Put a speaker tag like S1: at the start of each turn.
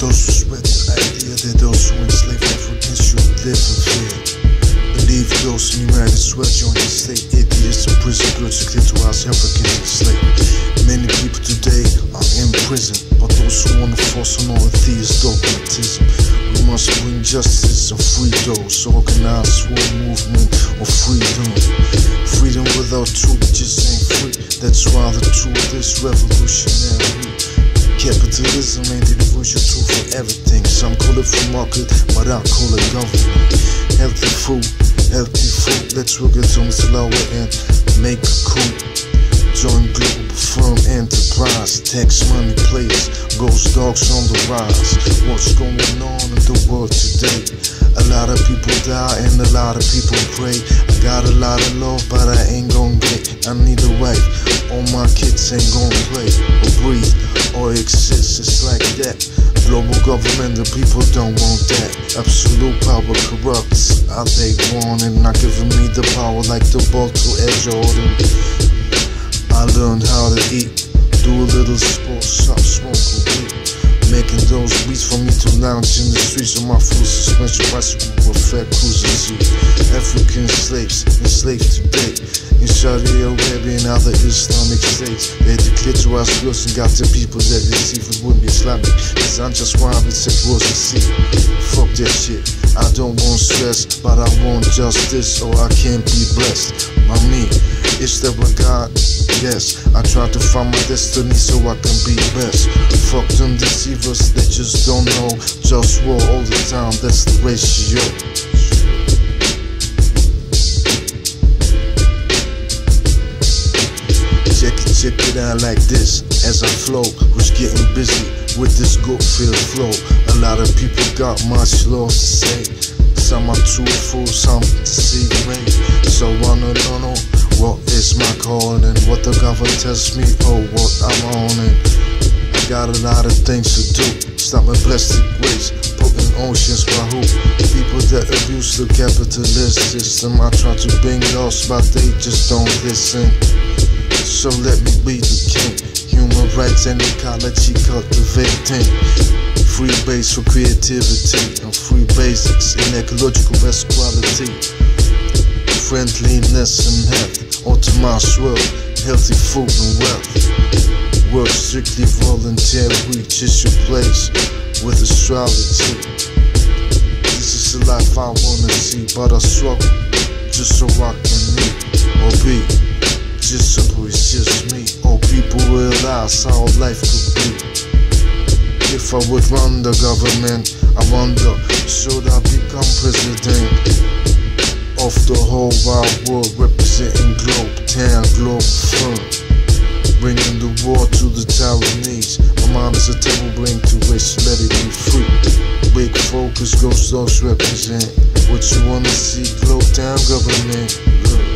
S1: those who spread the idea that those who enslave Africans should live in fear. Believe those in United swear on the state idiots and prison to us Africans enslaved. Many people today are in prison, but those who want to force on all atheist dogmatism. We must bring justice and free those, organize for a movement of freedom. Freedom without truth just ain't free. That's why the truth is revolutionary. Capitalism ain't the universal tool for everything. Some call it free market, but I call it government. Healthy food, healthy food. Let's work it on slower and make a coup. Join global firm enterprise. Tax money plays, GhostDogz on the rise. What's going on in the world today? A lot of people die and a lot of people pray. I got a lot of love, but I ain't gon' get. I need a wife. All my kids ain't gon' play or breathe or exists, It's like that. Global government, the people don't want that. Absolute power corrupts. They want it, not giving me the power like the ball to Ed Jordan. I learned how to eat, do a little sports, stop smoking weed. Making those beats for me to lounge in the streets of my full suspension bicycle with fat cruising seat. African slaves enslaved today Arabia and other Islamic states. They declared to us girls and got the people that deceive it wouldn't be Islamic. Cause I'm just I'm said was to see. Fuck that shit. I don't want stress, but I want justice or I can't be blessed. My me, is there a God? Yes, I try to find my destiny so I can be best. Fuck them deceivers, they just don't know. Just war all the time, that's the ratio. Check it, out like this as I flow. Who's getting busy with this good feel flow? A lot of people got much love to say. Some are truthful, some deceive me. So I don't know what is my calling, what the government tells me, oh what I'm on it. I got a lot of things to do. Stop my plastic waste, putting oceans by who? People that abuse the capitalist system. I try to bring lost, but they just don't listen. So let me be the king. Human rights and ecology cultivating. Free base for creativity and free basics in ecological best quality. Friendliness and health, Ultima's world, healthy food and wealth. Work strictly voluntary, just your place with astrology. This is the life I wanna see, but I struggle just so I can meet or be. It's just me. All people realize how life could be. If I would run the government, I wonder, should I become president of the whole wide world, representing globe, town, globe, firm, bringing the war to the Taiwanese. My mind is a table bring to which let it be free. Big focus, GhostDogz represent what you wanna see, globe, town, government. Look.